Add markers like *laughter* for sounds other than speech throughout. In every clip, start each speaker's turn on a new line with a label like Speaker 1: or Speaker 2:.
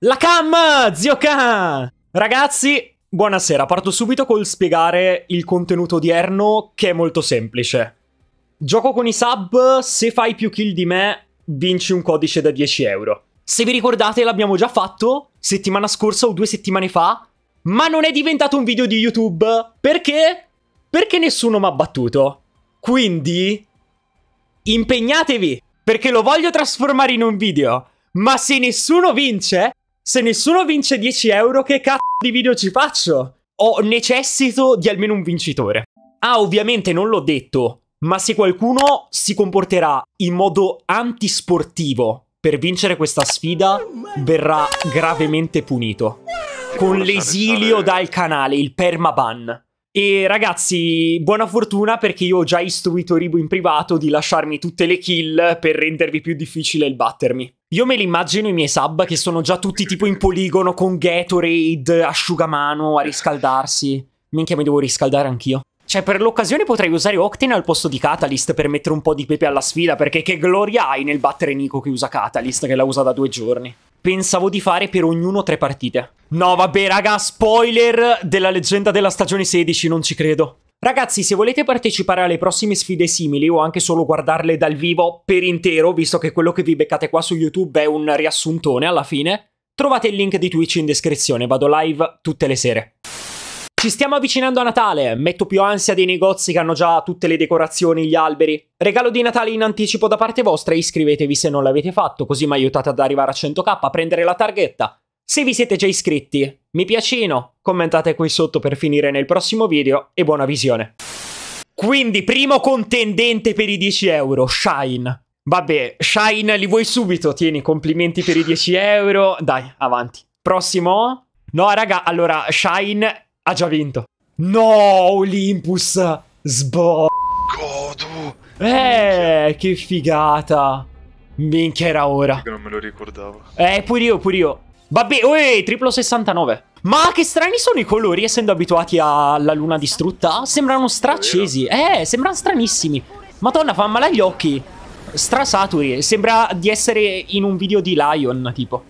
Speaker 1: La cam, zio Khan! Ragazzi, buonasera. Parto subito col spiegare il contenuto odierno, che è molto semplice. Gioco con i sub, se fai più kill di me, vinci un codice da 10 euro. Se vi ricordate, l'abbiamo già fatto settimana scorsa o due settimane fa, ma non è diventato un video di YouTube. Perché? Perché nessuno mi ha battuto. Quindi, impegnatevi, perché lo voglio trasformare in un video. Ma se nessuno vince, se nessuno vince 10 euro, che cazzo di video ci faccio? Ho necessito di almeno un vincitore. Ah, ovviamente non l'ho detto, ma se qualcuno si comporterà in modo antisportivo per vincere questa sfida, verrà gravemente punito. Con l'esilio dal canale, il permaban. E ragazzi, buona fortuna perché io ho già istruito Ribo in privato di lasciarmi tutte le kill per rendervi più difficile il battermi. Io me li immagino i miei sub che sono già tutti tipo in poligono con Gatorade, asciugamano a riscaldarsi. Minchia, mi devo riscaldare anch'io. Cioè, per l'occasione potrei usare Octane al posto di Catalyst per mettere un po' di pepe alla sfida, perché che gloria hai nel battere Nico che usa Catalyst, che la usa da due giorni. Pensavo di fare per ognuno tre partite. No, vabbè, raga, spoiler della leggenda della stagione 16, non ci credo. Ragazzi, se volete partecipare alle prossime sfide simili o anche solo guardarle dal vivo per intero, visto che quello che vi beccate qua su YouTube è un riassuntone alla fine, trovate il link di Twitch in descrizione, vado live tutte le sere. Ci stiamo avvicinando a Natale, metto più ansia dei negozi che hanno già tutte le decorazioni, gli alberi. Regalo di Natale in anticipo da parte vostra, iscrivetevi se non l'avete fatto, così mi aiutate ad arrivare a 100k, a prendere la targhetta. Se vi siete già iscritti, mi piacino, commentate qui sotto per finire nel prossimo video e buona visione. Quindi, primo contendente per i 10 euro, Shine. Vabbè, Shine li vuoi subito, tieni, complimenti per i 10 euro. Dai, avanti. Prossimo? No, raga, allora, Shine ha già vinto. No, Olympus. Sbo.
Speaker 2: Godu.
Speaker 1: Eh, che figata. Minchia era ora.
Speaker 2: Che non me lo ricordavo.
Speaker 1: Eh, pure io, pure io. Vabbè, uè, triplo 69. Ma che strani sono i colori, essendo abituati alla luna distrutta. Sembrano straccesi. Eh, sembrano stranissimi. Madonna, fa male agli occhi. Strasaturi. Sembra di essere in un video di Lion, tipo.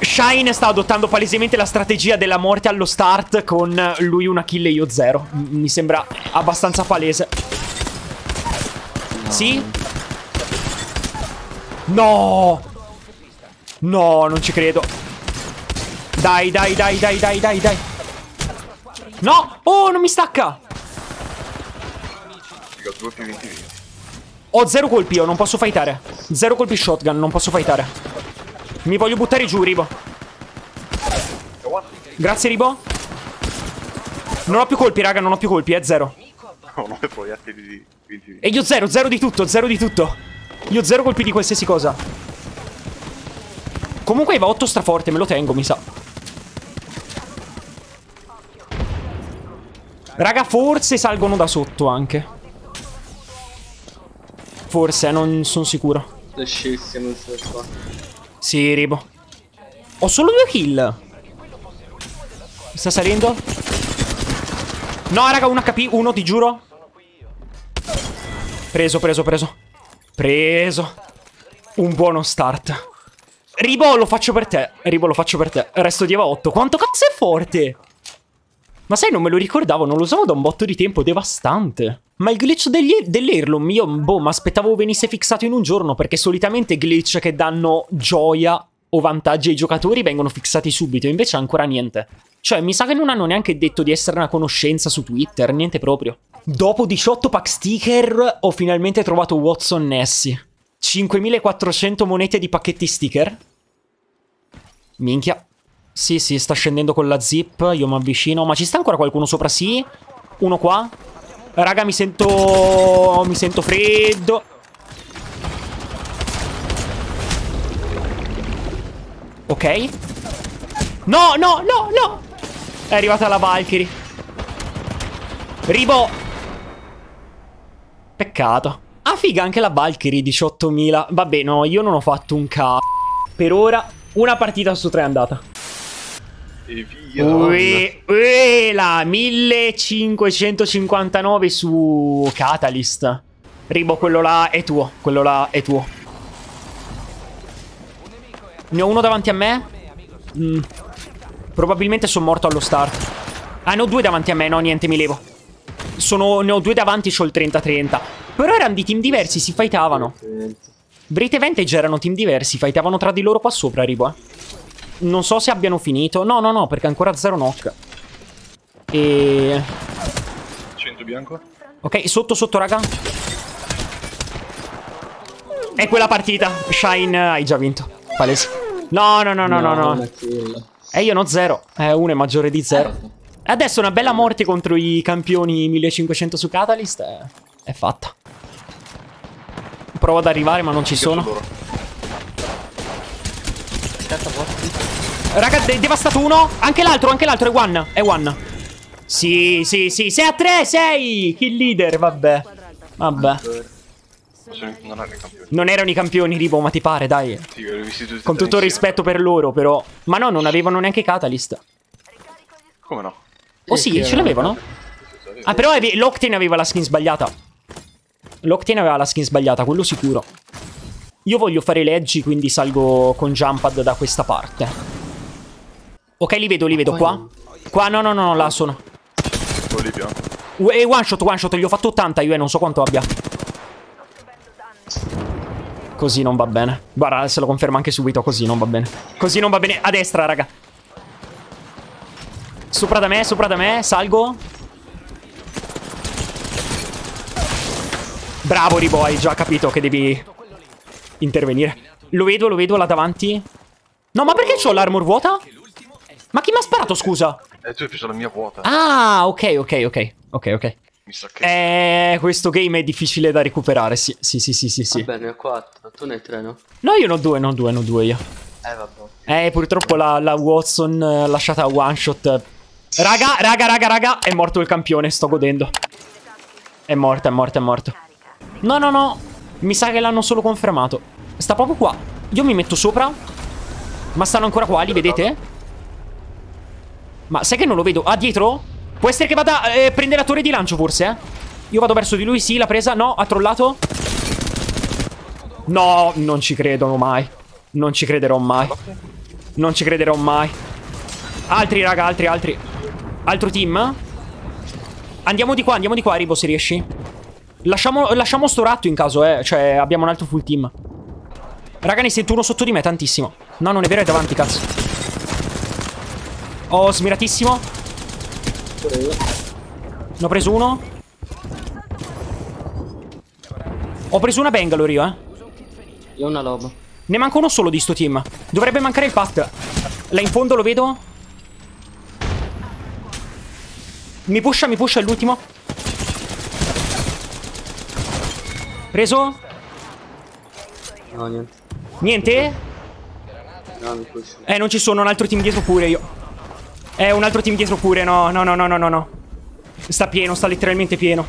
Speaker 1: Shine sta adottando palesemente la strategia della morte allo start con lui una kill e io zero. Mi sembra abbastanza palese. No. Sì? No! No, non ci credo. Dai, dai, dai, dai, dai, dai, dai. No! Oh, non mi stacca! Ho zero colpi io, non posso fightare. Zero colpi shotgun, non posso fightare. Mi voglio buttare giù, Ribo. Grazie, Ribo. Non ho più colpi, raga, non ho più colpi, è zero.
Speaker 2: No, di 20.
Speaker 1: E io zero, zero di tutto, zero di tutto. Io zero colpi di qualsiasi cosa. Comunque va 8 straforte, me lo tengo, mi sa. Raga, forse salgono da sotto anche. Forse, non sono sicuro.
Speaker 3: Le scesse non so qua.
Speaker 1: Sì, Ribo. Ho solo due kill. Sta salendo? No, raga, un HP, uno, ti giuro. Preso, preso, preso. Preso. Un buono start. Ribo, lo faccio per te. Ribo, lo faccio per te. Resto di Eva 8. Quanto cazzo è forte? Ma sai, non me lo ricordavo, non lo usavo da un botto di tempo, devastante. Ma il glitch dell'Airloom, io, boh, ma aspettavo venisse fissato in un giorno, perché solitamente glitch che danno gioia o vantaggi ai giocatori vengono fissati subito, invece ancora niente. Cioè, mi sa che non hanno neanche detto di essere una conoscenza su Twitter, niente proprio. Dopo 18 pack sticker, ho finalmente trovato Watson Nessie. 5400 monete di pacchetti sticker. Minchia. Sì, sì, sta scendendo con la zip. Io mi avvicino. Ma ci sta ancora qualcuno sopra? Sì. Uno qua. Raga, mi sento... Mi sento freddo. Ok. No, no, no, no. È arrivata la Valkyrie. Ribo. Peccato. Ah, figa, anche la Valkyrie, 18.000. Vabbè, no, io non ho fatto un ca... Per ora, una partita su tre è andata.
Speaker 2: E via.
Speaker 1: Ui, ui, la 1559 su Catalyst. Ribo, quello là è tuo. Quello là è tuo. Ne ho uno davanti a me. Mm. Probabilmente sono morto allo start. Ah, ne ho due davanti a me. No, niente, mi levo. Sono, ne ho due davanti, c'ho il 30-30. Però erano di team diversi, si fightavano. Brite e Vantage erano team diversi, fightavano tra di loro qua sopra, Ribo, eh. Non so se abbiano finito. No, no, no, perché ancora zero knock. E...
Speaker 2: 100 bianco.
Speaker 1: Ok, sotto, sotto, raga. È quella partita. Shine, hai già vinto. Palese. No, no, no, no, no, no. E io no zero. Eh, uno è maggiore di zero. Adesso una bella morte contro i campioni 1500 su Catalyst è, è fatta. Provo ad arrivare ma non ci sono.
Speaker 2: Loro.
Speaker 1: Raga, de- devastato uno. Anche l'altro, anche l'altro è one. È one. Sì, sì, sì. 6 a 3, 6. Kill leader, vabbè. Vabbè.
Speaker 2: Non erano i campioni.
Speaker 1: Non erano i campioni, Ribo, ma ti pare, dai.
Speaker 2: Sì,
Speaker 1: Con
Speaker 2: tre
Speaker 1: tutto il rispetto per loro, però. Ma no, non avevano neanche Catalyst.
Speaker 2: Come no?
Speaker 1: Oh sì, ce l'avevano? Ah, però l'Octane aveva la skin sbagliata. L'Octane aveva la skin sbagliata, quello sicuro. Io voglio fare leggi, quindi salgo con Jumpad da questa parte. Ok, li vedo, li vedo qua. Qua, no, no, no, no, là sono. E one shot, one shot, gli ho fatto 80 io e non so quanto abbia. Così non va bene. Guarda, se lo conferma anche subito, così non va bene. Così non va bene. A destra, raga. Sopra da me, sopra da me, salgo. Bravo, Ribo, hai già capito che devi intervenire. Lo vedo, lo vedo là davanti. No, ma perché c'ho l'armor vuota? Ma chi mi ha sparato, scusa?
Speaker 2: Eh, tu hai preso la mia vuota.
Speaker 1: Ah, ok, ok, ok. Ok, ok.
Speaker 2: Mi sa che...
Speaker 1: Eh, questo game è difficile da recuperare, sì, sì, sì, sì, sì. sì.
Speaker 3: Vabbè, ne ho 4. Tu ne hai 3, no?
Speaker 1: No, io ne ho due, ne ho due, ne ho due io.
Speaker 3: Eh, vabbè.
Speaker 1: Eh, purtroppo la, la Watson eh, lasciata a one shot. Raga, raga, raga, raga, è morto il campione, sto godendo. È morto, è morto, è morto. No, no, no, mi sa che l'hanno solo confermato. Sta proprio qua. Io mi metto sopra. Ma stanno ancora qua, li vedete? Ma sai che non lo vedo? Ah, dietro? Può essere che vada a eh, prendere la torre di lancio, forse, eh? Io vado verso di lui, sì, l'ha presa. No, ha trollato. No, non ci credo mai. Non ci crederò mai. Non ci crederò mai. Altri, raga, altri, altri. Altro team? Andiamo di qua, andiamo di qua, Ribo, se riesci. Lasciamo, lasciamo sto ratto in caso, eh. Cioè, abbiamo un altro full team. Raga, ne sento uno sotto di me, tantissimo. No, non è vero, è davanti, cazzo. Oh, smiratissimo. Ne ho preso uno. Ho preso una Bangalore io, eh.
Speaker 3: Io una loba.
Speaker 1: Ne manca uno solo di sto team. Dovrebbe mancare il Pat. Là in fondo lo vedo. Mi pusha, mi pusha, è l'ultimo. Preso?
Speaker 3: No, niente.
Speaker 1: Niente?
Speaker 3: No, mi push.
Speaker 1: Eh, non ci sono, un altro team dietro pure io. Eh, un altro team dietro pure, no, no, no, no, no, no, no. Sta pieno, sta letteralmente pieno.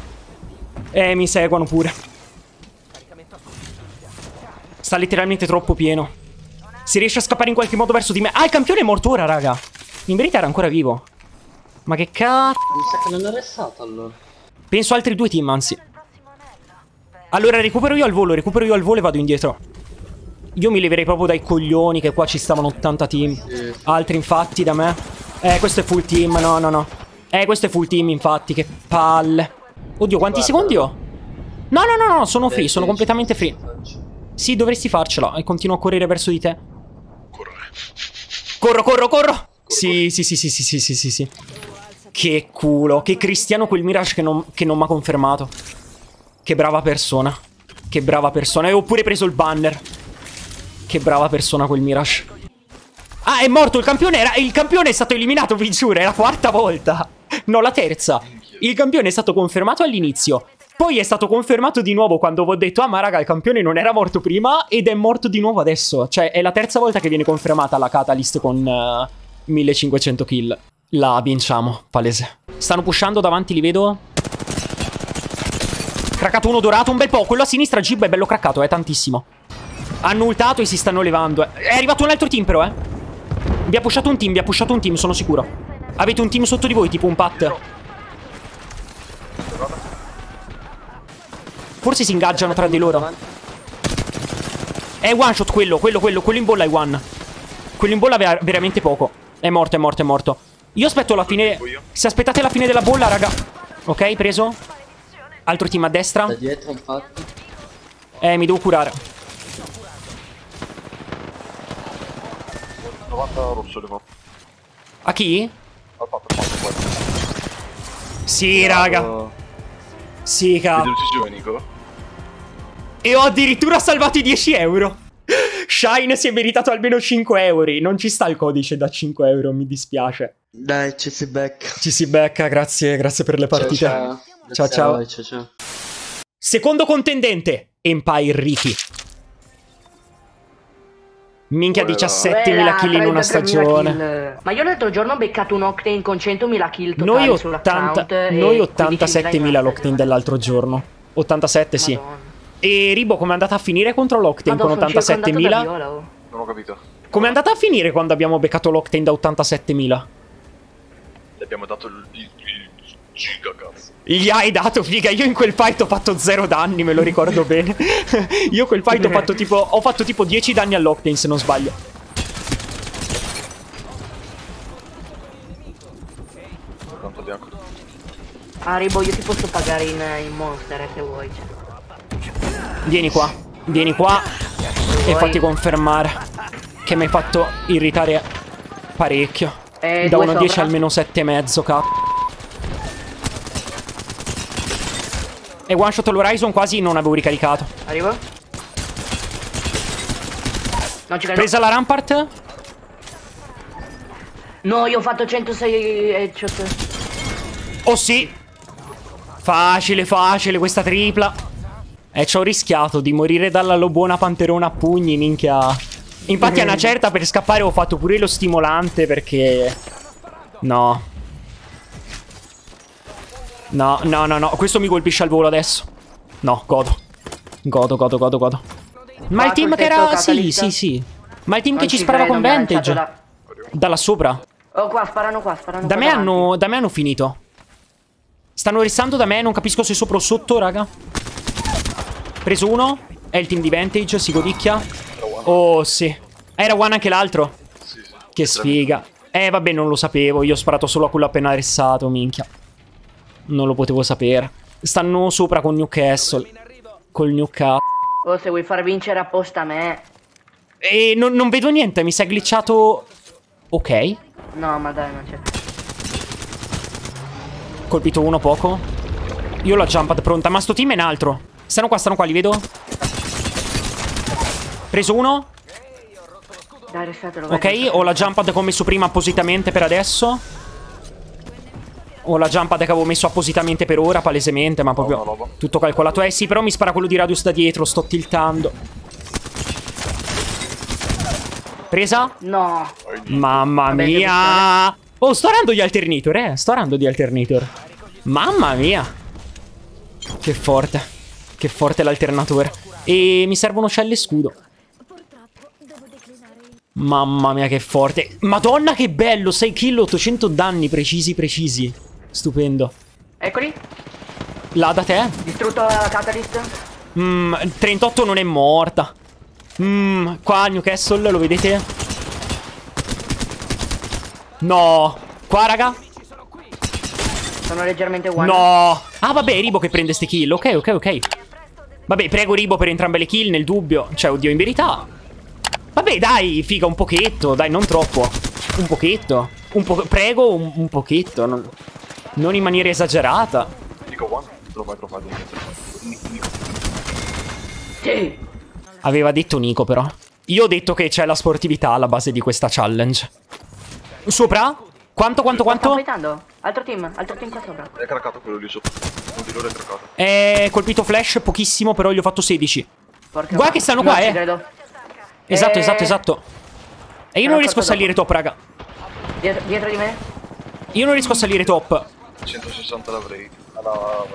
Speaker 1: Eh, mi seguono pure. Sta letteralmente troppo pieno. Si riesce a scappare in qualche modo verso di me. Ah, il campione è morto ora, raga. In verità era ancora vivo. Ma che cazzo.
Speaker 3: Mi sa che non è restato allora.
Speaker 1: Penso altri due team, anzi. Allora, recupero io al volo, recupero io al volo e vado indietro. Io mi leverei proprio dai coglioni che qua ci stavano 80 team. Altri infatti da me. Eh, questo è full team, no, no, no. Eh, questo è full team, infatti, che palle. Oddio, quanti
Speaker 3: Guarda.
Speaker 1: secondi ho? No, no, no, no, sono free,
Speaker 3: Eh,
Speaker 1: sono
Speaker 3: sì,
Speaker 1: completamente free. Sì, dovresti farcela e continuo a correre verso di te. Corro, corro, corro. Sì, sì, sì, sì, sì, sì, sì, sì, sì. Che culo. Che cristiano quel Mirage che non, che non mi ha confermato. Che brava persona. Che brava persona. E ho pure preso il banner. Che brava persona quel Mirage. Ah, è morto il campione. Era, il campione è stato eliminato, vi giuro. È la quarta volta. No, la terza. Il campione è stato confermato all'inizio. Poi è stato confermato di nuovo quando ho detto: Ah, ma raga, il campione non era morto prima. Ed è morto di nuovo adesso. Cioè, è la terza volta che viene confermata la Catalyst con eh, 1500 kill. La vinciamo, palese. Stanno pushando davanti, li vedo. Craccato uno dorato, un bel po'. Quello a sinistra, Gib, è bello craccato, è tantissimo. Hanno ultato e si stanno levando. eh. È arrivato un altro team, però, eh. Vi ha pushato un team, vi ha pushato un team, sono sicuro. Avete un team sotto di voi, tipo un pat. Forse si ingaggiano tra di loro. È one shot quello, quello, quello, quello in bolla è one. Quello in bolla aveva veramente poco. È morto, è morto, è morto. Io aspetto la fine. Se aspettate la fine della bolla, raga. Ok, preso. Altro team a destra.
Speaker 3: Da dietro, infatti.
Speaker 1: Eh, mi devo curare.
Speaker 2: 90 rosso le fa.
Speaker 1: A chi?
Speaker 2: Ha fatto, ha fatto, guarda.
Speaker 1: Sì, raga. Sì,
Speaker 2: Nico?
Speaker 1: E ho addirittura salvato i 10 euro. *laughs* Shine si è meritato almeno 5 euro. Non ci sta il codice da 5 euro, mi dispiace.
Speaker 3: Dai, ci si becca.
Speaker 1: Ci si becca, grazie, grazie per le partite.
Speaker 3: Ciao,
Speaker 1: Ciao, ciao.
Speaker 3: ciao, ciao.
Speaker 1: Secondo contendente, Empire Ricky. Minchia,
Speaker 2: Quella-
Speaker 1: 17.000 kill in una
Speaker 4: 33.000
Speaker 1: stagione.
Speaker 4: kill. Ma io l'altro giorno ho beccato un Octane con 100.000 kill totali
Speaker 1: Noi, 80,
Speaker 4: sull'account e
Speaker 1: noi
Speaker 4: 15.000
Speaker 1: 87.000
Speaker 4: in
Speaker 1: l'Octane dell'altro giorno. 87, sì.
Speaker 4: Madonna.
Speaker 1: E Ribo, com'è andata a finire contro l'Octane con
Speaker 4: Madonna, sono circondato da
Speaker 1: 87.000?
Speaker 4: viola, oh.
Speaker 2: Non ho capito.
Speaker 1: Com'è andata a finire quando abbiamo beccato l'Octane da 87.000?
Speaker 2: Le abbiamo dato il, il, il giga, cazzo.
Speaker 1: Gli hai dato, figa. Io in quel fight ho fatto zero danni, me lo ricordo bene. *laughs* Io quel fight ho fatto tipo. Ho fatto tipo 10 danni all'Octane, se non sbaglio.
Speaker 2: Tanto bianco.
Speaker 4: Ah, Ribo, io ti posso pagare in, in monster eh, se vuoi. cioè.
Speaker 1: Vieni qua. Vieni qua. E fatti confermare. Che mi hai fatto irritare parecchio.
Speaker 4: Eh,
Speaker 1: da
Speaker 4: due
Speaker 1: 1 a 10
Speaker 4: sopra.
Speaker 1: almeno 7,5, cap. E one shot all'Horizon quasi non avevo ricaricato.
Speaker 4: Arrivo? Non ci credo.
Speaker 1: Presa la Rampart.
Speaker 4: No, io ho fatto 106 headshot.
Speaker 1: Oh sì. Facile, facile questa tripla. E ci ho rischiato di morire dalla lobona panterona a pugni, minchia. Infatti a una *laughs* certa per scappare ho fatto pure lo stimolante perché... No. No, no, no, no. Questo mi colpisce al volo adesso. No, godo. Godo, godo, godo, godo. Ma il team che era... Sì, sì, sì. Ma il team
Speaker 4: Non
Speaker 1: che ci sparava
Speaker 4: credo,
Speaker 1: con Vantage.
Speaker 4: da-
Speaker 1: Da là sopra.
Speaker 4: Oh, qua, sparano qua, sparano
Speaker 1: Da
Speaker 4: qua
Speaker 1: me, hanno, da me hanno finito. Stanno restando da me, non capisco se sopra o sotto, raga. Preso uno. È il team di Vantage, si godicchia. Oh, sì. Era one anche l'altro.
Speaker 2: Sì, sì.
Speaker 1: Che sfiga. Eh, vabbè, non lo sapevo. Io ho sparato solo a quello appena restato, minchia. Non lo potevo sapere. Stanno sopra con Newcastle. Col Newcastle.
Speaker 4: Oh, se vuoi far vincere apposta a me.
Speaker 1: E non, non vedo niente, mi si è glitchato... Ok.
Speaker 4: No, ma dai, non c'è.
Speaker 1: Colpito uno poco. Io ho la jumpad pronta, ma sto team è in altro. Stanno qua, stanno qua, li vedo. Preso uno.
Speaker 4: Dai, restatelo.
Speaker 1: Ok, ho la jumpad che ho messo prima appositamente per adesso. Ho la jumpad che avevo messo appositamente per ora, palesemente, ma proprio
Speaker 2: roba.
Speaker 1: tutto calcolato. Eh sì, però mi spara quello di Radius da dietro, sto tiltando. Presa?
Speaker 4: No.
Speaker 1: Mamma mia! Oh, sto arando di Alternator, eh. Sto arando di Alternator. Mamma mia! Che forte. Che forte l'alternatore. E mi servono celle e scudo. Mamma mia, che forte. Madonna, che bello! 6 kill, 800 danni, precisi, precisi. Stupendo.
Speaker 4: Eccoli.
Speaker 1: Là da te?
Speaker 4: Distrutto la catalyst.
Speaker 1: Mmm, 38 non è morta. Mmm, qua Newcastle, lo vedete? No. Qua, raga?
Speaker 4: Sono leggermente one.
Speaker 1: No. Ah, vabbè, è Ribo che prende ste kill. Ok, ok, ok. Vabbè, prego Ribo per entrambe le kill, nel dubbio. Cioè, oddio, in verità. Vabbè, dai, figa, un pochetto. Dai, non troppo. Un pochetto. Un po prego, un, un pochetto. Non, non in maniera esagerata.
Speaker 2: Nico one. Lo lo fai. Nico.
Speaker 1: Aveva detto Nico, però. Io ho detto che c'è la sportività alla base di questa challenge. Sopra? Quanto, quanto,
Speaker 4: Sto
Speaker 1: quanto?
Speaker 4: fightando. Altro team, altro team qua sopra.
Speaker 2: È craccato quello lì sopra. Non di loro è craccato.
Speaker 1: È colpito flash, pochissimo, però gli ho fatto 16.
Speaker 4: Porca
Speaker 1: Guarda che stanno
Speaker 4: non
Speaker 1: qua, eh.
Speaker 4: credo.
Speaker 1: Esatto,
Speaker 4: Eh,
Speaker 1: esatto, esatto. E io
Speaker 4: Sono
Speaker 1: non riesco a salire top, raga.
Speaker 4: Dietro, dietro di me.
Speaker 1: Io non riesco a salire top.
Speaker 2: 160 l'avrei. Alla...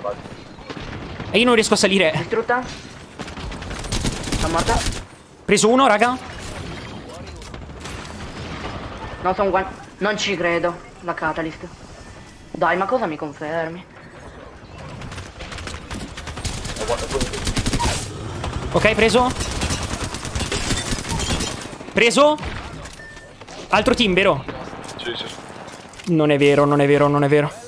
Speaker 1: E io non riesco a salire.
Speaker 4: Distrutta. Sono morta.
Speaker 1: Preso uno, raga.
Speaker 4: No, sono one. Non ci credo. La catalyst. Dai, ma cosa mi confermi?
Speaker 1: Ok, preso. Preso. Altro team, vero?
Speaker 2: Sì, sì.
Speaker 1: Non è vero, non è vero, non è vero.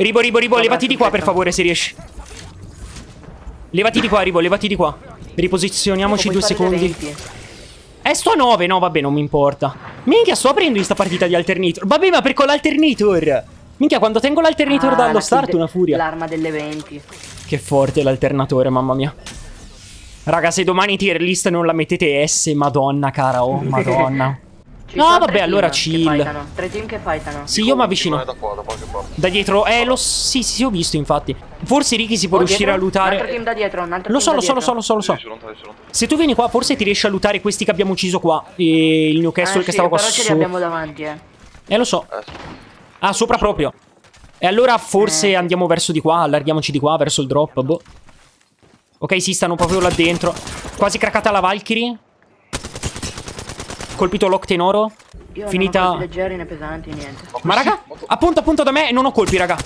Speaker 1: Ribo, Ribo, Ribo,
Speaker 4: Vabbè,
Speaker 1: levati di qua per favore se riesci. Levati di qua, Ribo, levati di qua. Riposizioniamoci
Speaker 4: Puoi
Speaker 1: due secondi.
Speaker 4: le 20.
Speaker 1: Eh, sto a 9, no, vabbè, non mi importa. Minchia, sto aprendo in sta partita di alternator. Vabbè, ma per con l'alternator. Minchia, quando tengo l'alternator
Speaker 4: Ah,
Speaker 1: dallo start, una furia.
Speaker 4: L'arma delle 20.
Speaker 1: Che forte l'alternatore, mamma mia. Raga, se domani tier list non la mettete S, madonna cara, oh, *laughs* madonna.
Speaker 4: Ci
Speaker 1: No, vabbè, allora chill.
Speaker 4: Tre team che fightano.
Speaker 1: Sì, io mi avvicino.
Speaker 2: da qua, da qualche parte.
Speaker 1: Da dietro, eh, lo sì, sì, ho visto, infatti. Forse Ricky si può
Speaker 4: Oh,
Speaker 1: riuscire
Speaker 4: dietro?
Speaker 1: a
Speaker 4: Un altro team
Speaker 1: lutare.
Speaker 4: da dietro, un altro
Speaker 1: Lo
Speaker 4: team
Speaker 1: so,
Speaker 4: da
Speaker 1: lo so, lo so, lo so, lo so.
Speaker 2: Sì.
Speaker 1: Se tu vieni qua, forse ti riesci a lutare questi che abbiamo ucciso qua. E il Newcastle
Speaker 4: Eh,
Speaker 1: che
Speaker 4: sì,
Speaker 1: stava qua
Speaker 4: però ce li
Speaker 1: sopra.
Speaker 4: abbiamo davanti, eh.
Speaker 1: Eh, lo so.
Speaker 2: Eh, sì.
Speaker 1: Ah, sopra proprio. E allora forse
Speaker 4: Eh.
Speaker 1: andiamo verso di qua, allarghiamoci di qua, verso il drop, boh. Ok, sì, stanno proprio là dentro. Quasi craccata la Valkyrie. Colpito l'Octenoro.
Speaker 4: Io
Speaker 1: Finita-
Speaker 4: non ho leggeri né pesanti, niente.
Speaker 1: Ma raga, appunto, appunto da me non ho colpi, raga.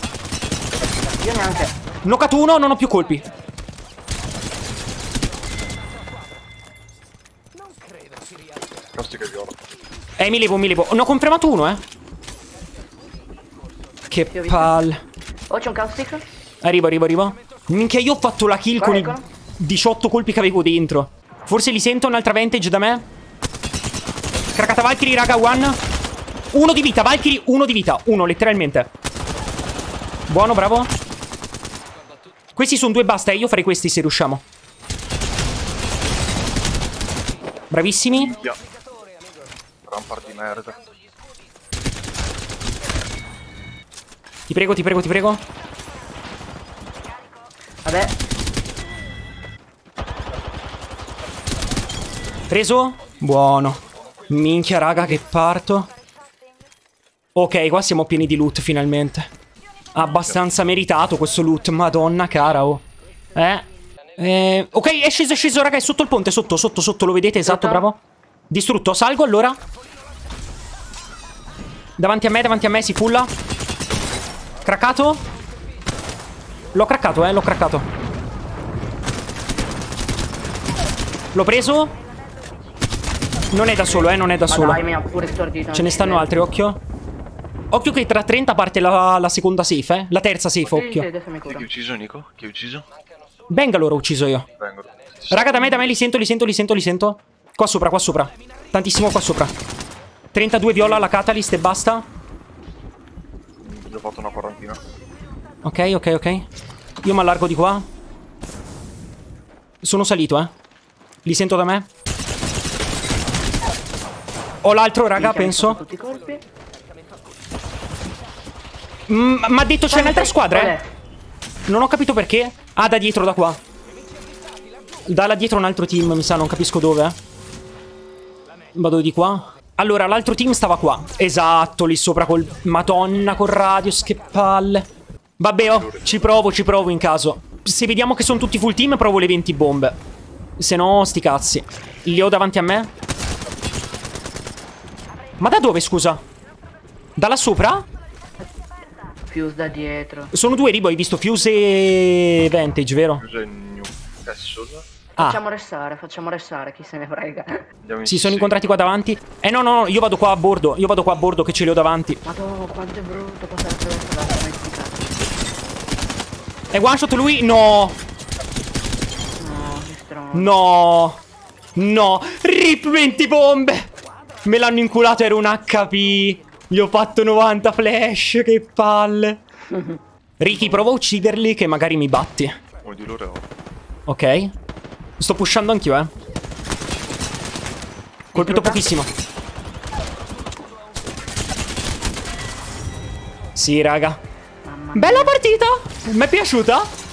Speaker 4: Io neanche.
Speaker 1: Knockato uno, non ho più colpi.
Speaker 2: Caustica viola.
Speaker 1: Eh, mi levo, mi levo. Ne ho confermato uno, eh. Che palle.
Speaker 4: Oh, c'è un caustic?
Speaker 1: Arrivo, arrivo, arrivo. Minchia, io ho fatto la kill
Speaker 4: Vai,
Speaker 1: con i
Speaker 4: eccolo.
Speaker 1: 18 colpi che avevo dentro. Forse li sento un'altra vantage da me. Craccata Valkyrie, raga, one. Uno di vita, Valkyrie, uno di vita. Uno, letteralmente. Buono, bravo. Questi sono due basta, e io farei questi se riusciamo. Bravissimi.
Speaker 2: Minchia. Rampart di merda.
Speaker 1: Ti prego, ti prego, ti prego.
Speaker 4: Vabbè,
Speaker 1: Preso? Buono. Minchia, raga, che parto. Ok, qua siamo pieni di loot, finalmente. Abbastanza meritato questo loot, madonna cara, oh. Eh? Eh, ok, è sceso, è sceso, raga, è sotto il ponte, sotto, sotto, sotto, lo vedete? Esatto, bravo. Distrutto, salgo allora. Davanti a me, davanti a me, si fulla. Craccato. L'ho craccato, eh, l'ho craccato. L'ho preso. Non è da solo, eh, non è da
Speaker 4: ma
Speaker 1: solo.
Speaker 4: dai, mi ha pure stordito.
Speaker 1: Ce ne stanno altri, occhio. Occhio che tra 30 parte la, la seconda safe, eh. La terza safe, occhio.
Speaker 2: Chi hai ucciso, Nico? Chi hai ucciso?
Speaker 1: Bangalore ho ucciso io.
Speaker 2: Vengo.
Speaker 1: Raga, da me, da me, li sento, li sento, li sento, li sento. Qua sopra, qua sopra. Tantissimo qua sopra. 32 viola la catalyst e basta.
Speaker 2: Gli ho fatto una quarantina.
Speaker 1: Ok, ok, ok. Io mi allargo di qua. Sono salito, eh. Li sento da me. Ho l'altro, raga, penso. Mm, Ma ha detto c'è un'altra squadra, eh. Non ho capito perché. Ah, da dietro, da qua. Da là dietro un altro team, mi sa, non capisco dove. eh. Vado di qua. Allora, l'altro team stava qua. Esatto, lì sopra col... Madonna, col radius, che palle. Vabbè, oh, ci provo, ci provo in caso. Se vediamo che sono tutti full team, provo le 20 bombe. Se no, sti cazzi. Li ho davanti a me. Ma da dove, scusa? Da là sopra?
Speaker 4: Fuse da dietro.
Speaker 1: Sono due ribo, hai visto Fuse e Vantage, vero?
Speaker 2: Chiuso in Newcastle.
Speaker 1: Ah,
Speaker 4: Facciamo restare, facciamo restare, chi se ne frega.
Speaker 2: Andiamo
Speaker 1: si sono
Speaker 2: sì.
Speaker 1: incontrati qua davanti. Eh no, no, no, io vado qua a bordo. Io vado qua a bordo che ce li ho davanti.
Speaker 4: Madonna, quanto è brutto passare attraverso la dimenticata.
Speaker 1: È one shot lui? No,
Speaker 4: No, che stronzo.
Speaker 1: no, no. Rip 20 bombe. Me l'hanno inculato, era un HP. Gli ho fatto 90 flash, che palle. Ricky, prova a ucciderli che magari mi batti.
Speaker 2: Uno di loro
Speaker 1: Ok. Sto pushando anch'io, eh. Colpito pochissimo. Sì, raga. Bella partita! Mi è piaciuta?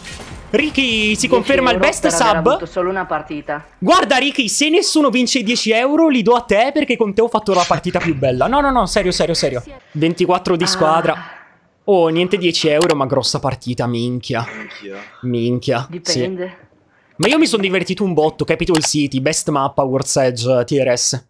Speaker 1: Ricky si
Speaker 4: 10
Speaker 1: conferma il best
Speaker 4: per aver avuto
Speaker 1: sub.
Speaker 4: solo una partita.
Speaker 1: Guarda, Ricky, se nessuno vince i 10 euro, li do a te perché con te ho fatto la partita più bella. No, no, no, serio, serio, serio. 24 di squadra.
Speaker 4: Ah,
Speaker 1: Oh, niente 10 euro, ma grossa partita, minchia.
Speaker 2: Minchia.
Speaker 1: Minchia. Sì.
Speaker 4: dipende.
Speaker 1: Ma io mi sono divertito un botto. Capitol City, best mappa, World's Edge, TRS.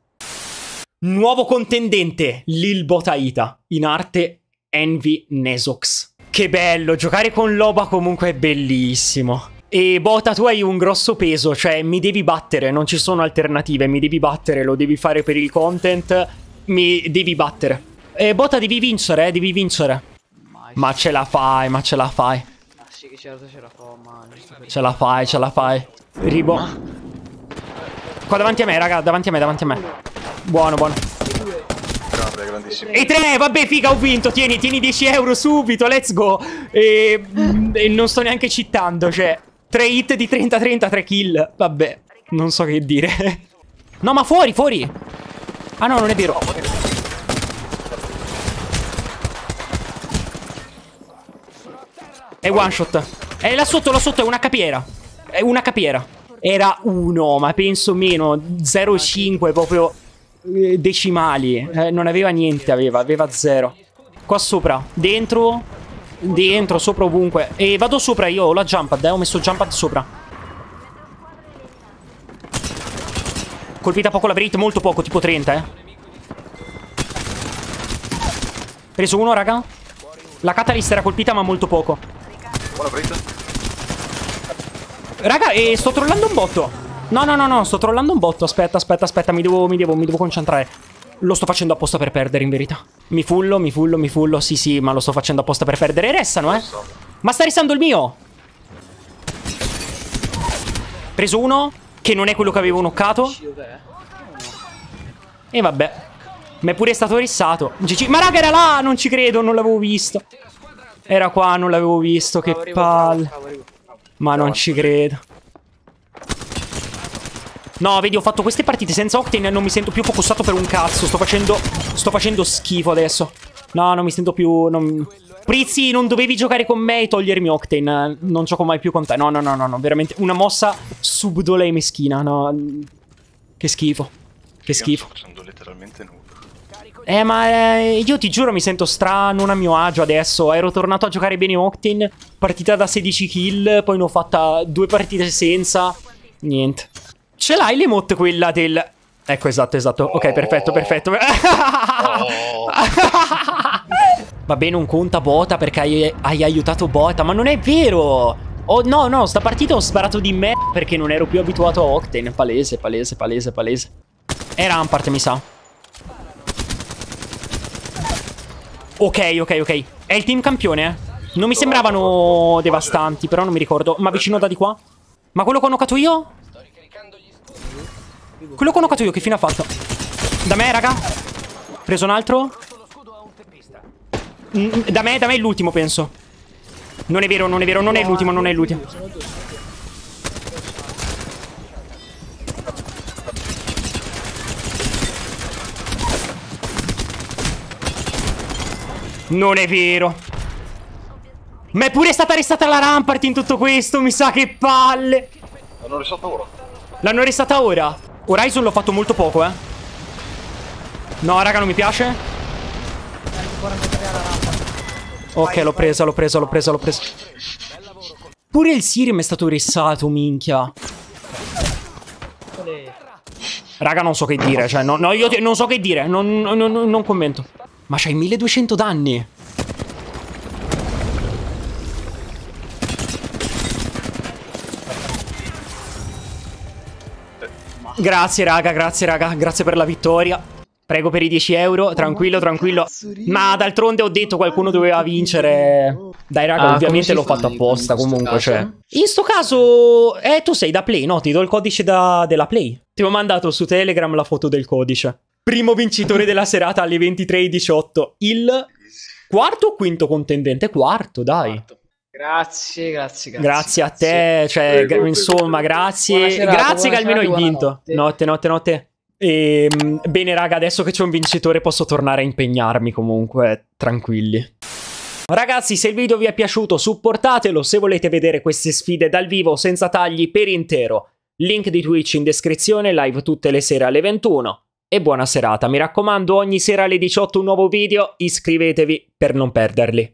Speaker 1: Nuovo contendente, Lil Botaita. In arte, Envy Nesox. Che bello, giocare con Loba comunque è bellissimo. E Bota, tu hai un grosso peso, cioè mi devi battere, non ci sono alternative, mi devi battere, lo devi fare per il content. mi devi battere. E Bota devi vincere, eh, devi vincere. Ma ce la fai, ma ce la fai.
Speaker 5: Ah sì che certo ce la fa, ma
Speaker 1: Ce la fai, ce la fai. Ribo. Qua davanti a me, raga, davanti a me, davanti a me. Buono, buono.
Speaker 2: Grande, grandissimo.
Speaker 1: E tre, vabbè, figa, ho vinto. Tieni, tieni 10 euro subito, let's go. E, mm, e non sto neanche cittando, cioè. 3 hit di 30-30, 3 kill. Vabbè, non so che dire. *laughs* No, ma fuori, fuori. Ah no, non è vero. È one shot. È là sotto, là sotto, è una capiera. È una capiera. Era uno, ma penso meno. 0,5 proprio decimali. Eh, non aveva niente, aveva, aveva zero. Qua sopra, dentro, dentro, sopra ovunque. E vado sopra io, ho la jumppad, eh, ho messo il jumppad sopra. Colpita poco la Brit, molto poco, tipo 30, eh. Preso uno, raga. La Catalyst era colpita, ma molto poco. Raga, e sto trollando un botto. No, no, no, no, sto trollando un botto. Aspetta, aspetta, aspetta, mi devo, mi devo, mi devo concentrare. Lo sto facendo apposta per perdere, in verità. Mi fullo, mi fullo, mi fullo. Sì, sì, ma lo sto facendo apposta per perdere. Restano, eh. Ma sta restando il mio. Preso uno, che non è quello che avevo noccato.
Speaker 5: Dov'è?
Speaker 1: E vabbè. Ma è pure stato rissato. GG. Ma raga, era là, non ci credo, non l'avevo visto. Era qua, non l'avevo visto, che palle. Ma non ci credo. No, vedi, ho fatto queste partite senza Octane e non mi sento più focussato per un cazzo. Sto facendo. Sto facendo schifo adesso. No, non mi sento più. Non... Prizzi, non dovevi giocare con me e togliermi Octane. Non gioco mai più con te. No, no, no, no, no. Veramente una mossa subdola e meschina. No. Che schifo. Che schifo.
Speaker 2: Sto facendo letteralmente nudo.
Speaker 1: Eh, ma eh, io ti giuro, mi sento stra non a mio agio adesso. Ero tornato a giocare bene Octane. Partita da 16 kill. Poi ne ho fatta due partite senza. Niente. Ce l'hai l'emote quella del. Ecco, esatto, esatto. Ok, perfetto, perfetto. *laughs* Va bene, un conta Bota perché hai, hai aiutato Bota. Ma non è vero. Oh, no, no, sta partita ho sparato di me perché non ero più abituato a Octane. Palese, palese, palese, palese. È Rampart, mi sa. Ok, ok, ok. È il team campione, eh. Non mi sembravano devastanti, però non mi ricordo. Ma vicino da di qua? Ma quello che ho nocato io? Quello che ho nocato io, che fine ha fatto? Da me, raga? Preso un altro? Mm, Da me, da me è l'ultimo, penso. Non è vero, non è vero, non è l'ultimo, non è l'ultimo. Non è vero. Ma è pure stata arrestata la Rampart in tutto questo, mi sa che palle.
Speaker 2: Hanno risolto ora.
Speaker 1: L'hanno arrestata ora. Horizon l'ho fatto molto poco, eh. No, raga, non mi piace. Ok, l'ho presa, l'ho presa, l'ho presa, l'ho presa. Pure il Sirim è stato rissato, minchia. Raga, non so che dire, cioè, no, no, io non so che dire, non- non- non commento. Ma c'hai 1200 danni. Grazie, raga, grazie, raga, grazie per la vittoria. Prego per i 10 euro, tranquillo, tranquillo. Ma d'altronde ho detto qualcuno doveva vincere. Dai, raga,
Speaker 3: Ah,
Speaker 1: ovviamente l'ho fatto
Speaker 3: fa
Speaker 1: apposta comunque,
Speaker 3: caso?
Speaker 1: cioè. In sto caso, eh, tu sei da Play, no? Ti do il codice da- della Play. Ti ho mandato su Telegram la foto del codice. Primo vincitore della serata alle 23.18. Il quarto o quinto contendente? Quarto, dai.
Speaker 5: Grazie, grazie, grazie.
Speaker 1: Grazie a te, cioè,
Speaker 2: Prego,
Speaker 1: gra-
Speaker 2: prego.
Speaker 1: insomma, grazie.
Speaker 5: Buona serata,
Speaker 1: grazie che almeno hai vinto. Notte, notte, notte. Ehm, bene, raga, adesso che c'è un vincitore posso tornare a impegnarmi comunque, tranquilli. Ragazzi, se il video vi è piaciuto, supportatelo. Se volete vedere queste sfide dal vivo senza tagli per intero, link di Twitch in descrizione, live tutte le sere alle 21. E buona serata, mi raccomando, ogni sera alle 18 un nuovo video, iscrivetevi per non perderli.